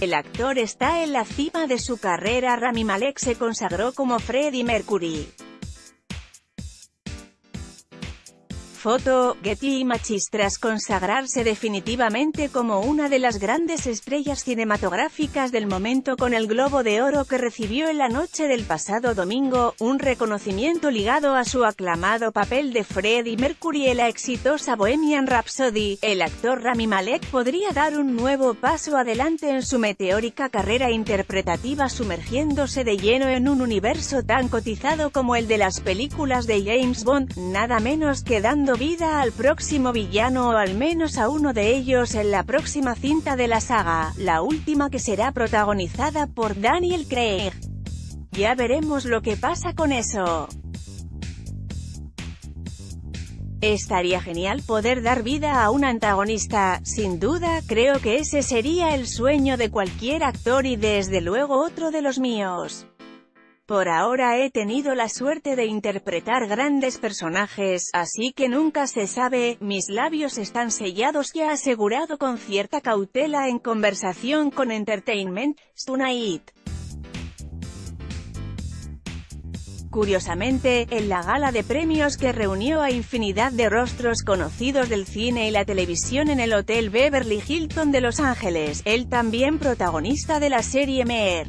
El actor está en la cima de su carrera Rami Malek se consagró como Freddie Mercury. Foto, Getty Images tras consagrarse definitivamente como una de las grandes estrellas cinematográficas del momento con el Globo de Oro que recibió en la noche del pasado domingo, un reconocimiento ligado a su aclamado papel de Freddie Mercury en la exitosa Bohemian Rhapsody, el actor Rami Malek podría dar un nuevo paso adelante en su meteórica carrera interpretativa sumergiéndose de lleno en un universo tan cotizado como el de las películas de James Bond, nada menos que dando vida al próximo villano o al menos a uno de ellos en la próxima cinta de la saga, la última que será protagonizada por Daniel Craig. Ya veremos lo que pasa con eso. Estaría genial poder dar vida a un antagonista, sin duda, creo que ese sería el sueño de cualquier actor y desde luego otro de los míos. Por ahora he tenido la suerte de interpretar grandes personajes, así que nunca se sabe, mis labios están sellados y asegurado con cierta cautela en conversación con Entertainment Tonight. Curiosamente, en la gala de premios que reunió a infinidad de rostros conocidos del cine y la televisión en el Hotel Beverly Hilton de Los Ángeles, él también protagonista de la serie Meer.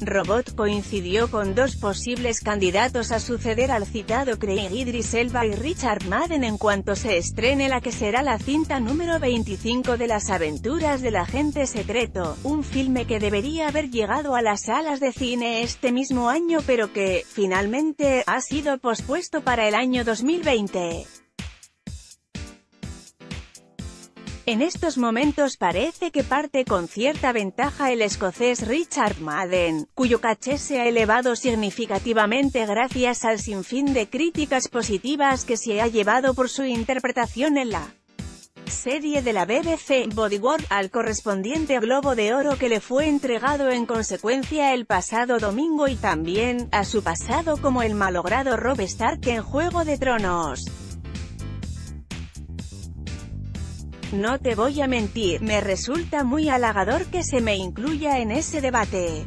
Robot coincidió con dos posibles candidatos a suceder al citado Craig Idris Elba y Richard Madden en cuanto se estrene la que será la cinta número 25 de las aventuras del agente secreto, un filme que debería haber llegado a las salas de cine este mismo año pero que, finalmente, ha sido pospuesto para el año 2020. En estos momentos parece que parte con cierta ventaja el escocés Richard Madden, cuyo caché se ha elevado significativamente gracias al sinfín de críticas positivas que se ha llevado por su interpretación en la serie de la BBC, Bodyguard, al correspondiente Globo de Oro que le fue entregado en consecuencia el pasado domingo y también, a su pasado como el malogrado Rob Stark en Juego de Tronos. No te voy a mentir, me resulta muy halagador que se me incluya en ese debate.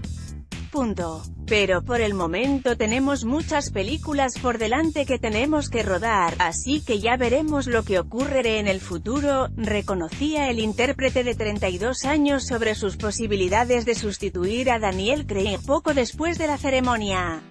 Punto. Pero por el momento tenemos muchas películas por delante que tenemos que rodar, así que ya veremos lo que ocurre en el futuro, reconocía el intérprete de 32 años sobre sus posibilidades de sustituir a Daniel Craig poco después de la ceremonia.